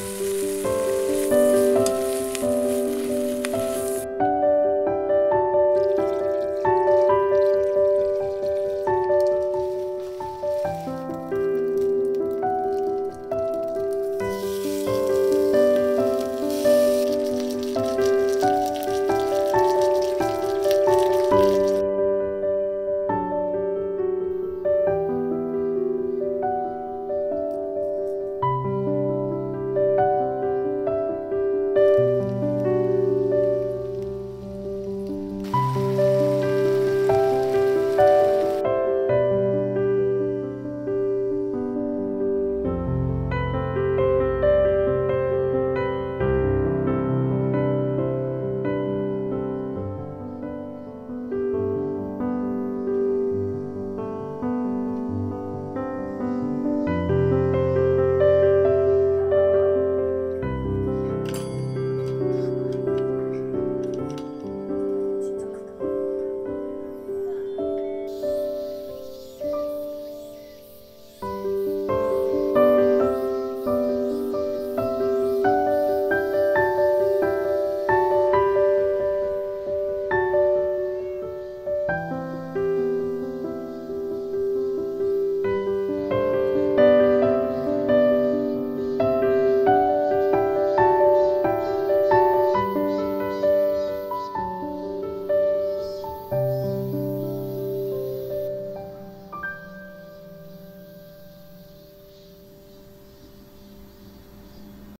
Bye.